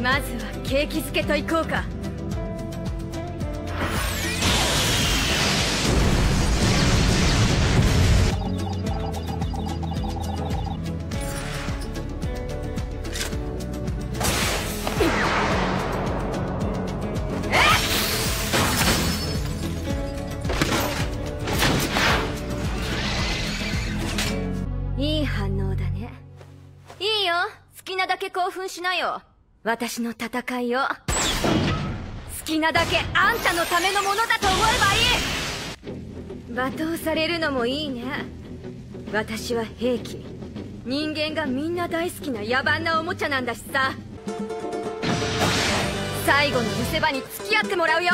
まずは景気づけといこうか。いい反応だね。いいよ。好きなだけ興奮しなよ。私の戦いを。好きなだけあんたのためのものだと思えばいい。罵倒されるのもいいね。私は兵器。人間がみんな大好きな野蛮なおもちゃなんだしさ。最後の見せ場に付き合ってもらうよ。